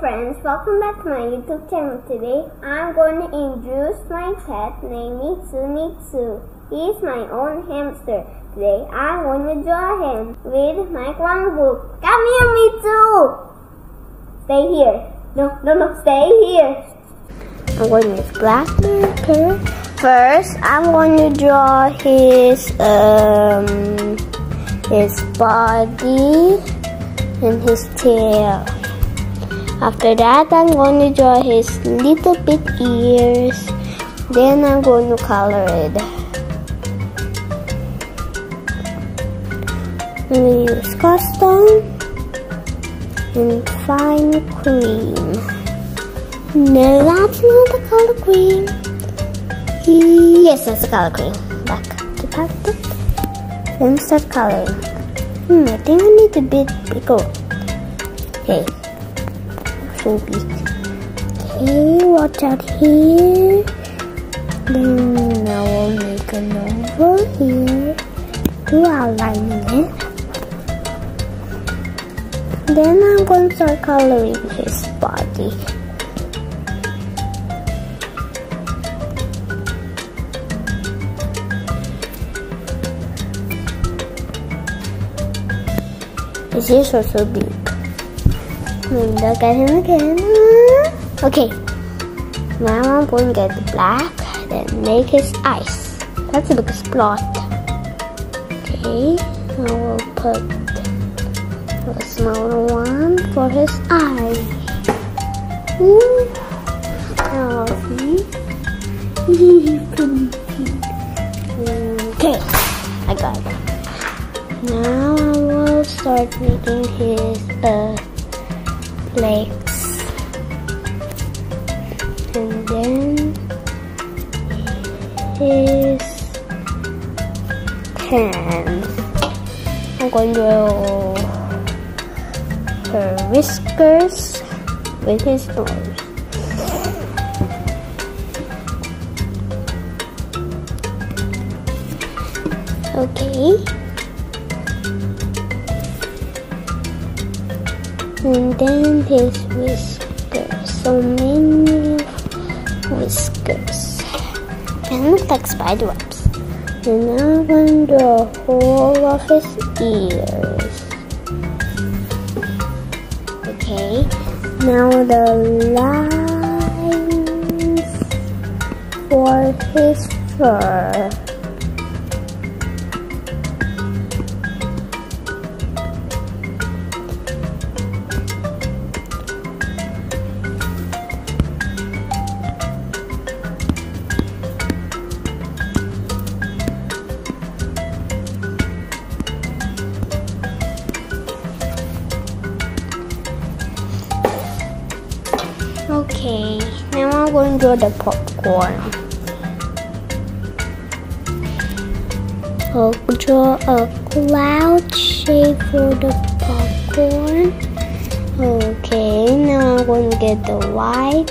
friends, welcome back to my YouTube channel. Today I'm going to introduce my cat named Mitsu Mitsu. He's my own hamster. Today I'm going to draw him with my coloring book. Come here Mitsu! Stay here. No, no, no, stay here. I'm going to use black marker. First, I'm going to draw his um his body and his tail. After that, I'm going to draw his little bit ears. Then I'm going to color it. I'm going to use custom and fine cream. No, that's not the color cream. Yes, that's the color cream. Back to packet. Then start coloring. Hmm, I think I need a bit bigger. Okay Okay, watch out here. Then now we'll make an over here to outline it. Then I'm going to start coloring his body. His ears also big. Look at him again. Okay. Now I'm going to get the black, then make his eyes. That's a big spot. Okay. Now we'll put a smaller one for his eye. Now see. okay. I got it. Now I will start making his uh legs and then his hands. I'm going to her whiskers with his nose. Okay. And then his whiskers. So many whiskers. And look like spider webs. And now I'm going to draw a hole of his ears. Okay, now the lines for his fur. Okay, now I'm going to draw the popcorn. I'll draw a cloud shape for the popcorn. Okay, now I'm going to get the white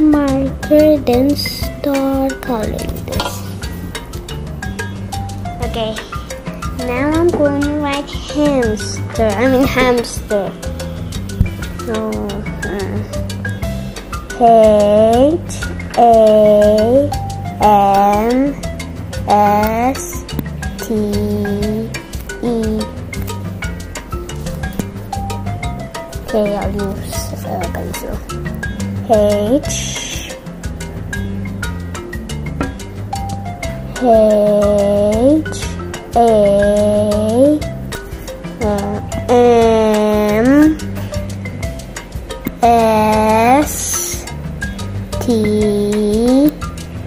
marker, then start coloring this. Okay, now I'm going to write hamster, I mean hamster. So, H A M S T E. Okay, I'll use uh, pencil. H H A S T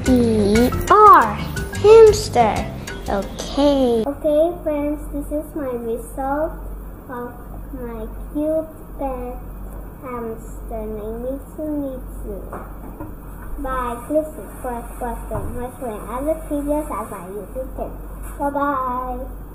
E R hamster. Okay. Okay, friends, this is my result of my cute pet hamster named Mitsu Mitsu. Bye. Please subscribe, button. Watch my other videos at my YouTube channel. Bye bye.